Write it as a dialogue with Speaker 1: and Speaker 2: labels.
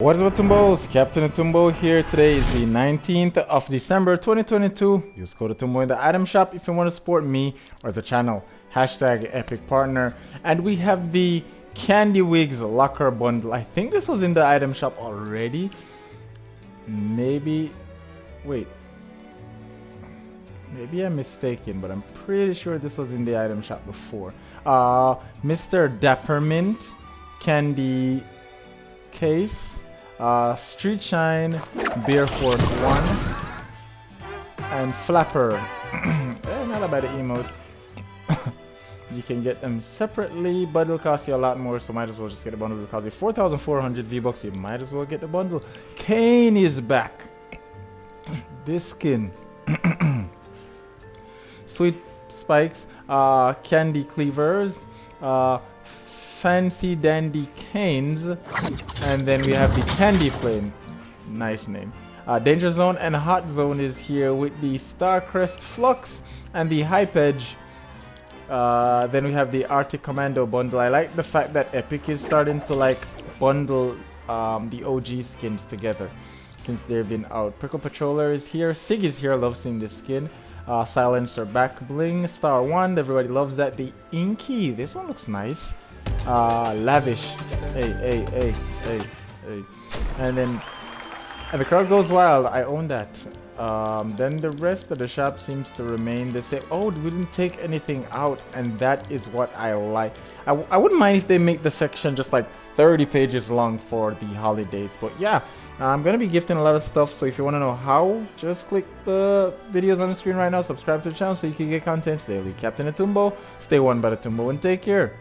Speaker 1: What is up Tumbos? Captain Atumbo here. Today is the 19th of December 2022. Use code Atumbo in the item shop if you want to support me or the channel. Hashtag epic partner. And we have the Candy Wigs locker bundle. I think this was in the item shop already. Maybe, wait. Maybe I'm mistaken, but I'm pretty sure this was in the item shop before. Uh, Mr. Dappermint Candy Case uh, Street Shine, Beer Force 1, and Flapper. eh, not a bad emote. you can get them separately, but it'll cost you a lot more, so might as well just get a bundle. It'll cost you 4,400 V-Bucks, you might as well get the bundle. Kane is back. this skin. Sweet Spikes, uh, Candy Cleavers, uh, Fancy Dandy Canes, and then we have the Candy Flame. Nice name. Uh, Danger Zone and Hot Zone is here with the Starcrest Flux and the Hype Edge. Uh, then we have the Arctic Commando bundle. I like the fact that Epic is starting to like bundle um, the OG skins together since they've been out. Prickle Patroller is here. Sig is here. Love seeing this skin. Uh, Silencer back bling. Star 1. Everybody loves that. The Inky. This one looks nice. Uh, lavish. Hey, hey, hey, hey, hey. And then, and the crowd goes wild. I own that. Um, then the rest of the shop seems to remain the same. Oh, we didn't take anything out, and that is what I like. I, I wouldn't mind if they make the section just like 30 pages long for the holidays. But yeah, I'm going to be gifting a lot of stuff. So if you want to know how, just click the videos on the screen right now. Subscribe to the channel so you can get content daily. Captain Atumbo, stay one by the Tumbo, and take care.